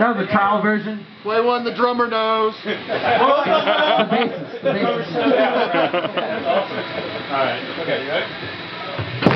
That was the trial version. Play one the drummer knows. the bassist. The bassist. All right. Okay, you ready?